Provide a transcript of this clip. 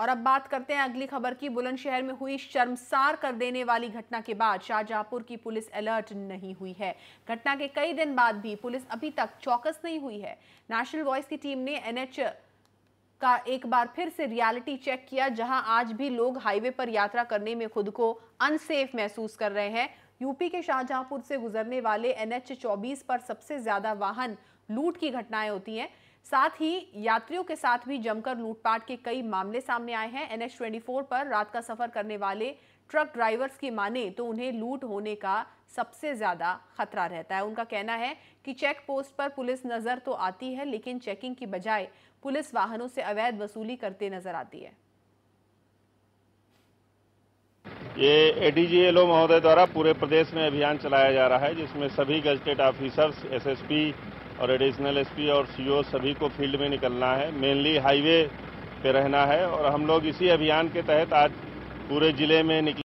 और अब बात करते हैं अगली खबर की। बुलंदशहर में हुई शर्मसार कर देने वाली घटना के बाद शाहजहांपुर की पुलिस अलर्ट नहीं हुई है। घटना के कई दिन बाद भी पुलिस अभी तक चौकस नहीं हुई है। नेशनल वॉइस की टीम ने एनएच का एक बार फिर से रियलिटी चेक किया, जहाँ आज भी लोग हाईवे पर यात्रा करने में खुद को अनसेफ महसूस कर रहे हैं। यूपी के शाहजहांपुर से गुजरने वाले एनएच 24 पर सबसे ज़्यादा वाहन लूट की घटनाएँ होती हैं। साथ ही यात्रियों के साथ भी जमकर लूटपाट के कई मामले सामने आए हैं। एनएच 24 पर रात का सफ़र करने वाले ट्रक ड्राइवर्स की माने तो उन्हें लूट होने का सबसे ज़्यादा खतरा रहता है। उनका कहना है कि चेक पोस्ट पर पुलिस नज़र तो आती है, लेकिन चेकिंग की बजाय पुलिस वाहनों से अवैध वसूली करते नज़र आती है। ये एडीजीएलओ महोदय द्वारा पूरे प्रदेश में अभियान चलाया जा रहा है, जिसमें सभी गजटेड ऑफिसर्स एसएसपी और एडिशनल एसपी और सीओ सभी को फ़ील्ड में निकलना है। मेनली हाईवे पे रहना है और हम लोग इसी अभियान के तहत आज पूरे ज़िले में निकले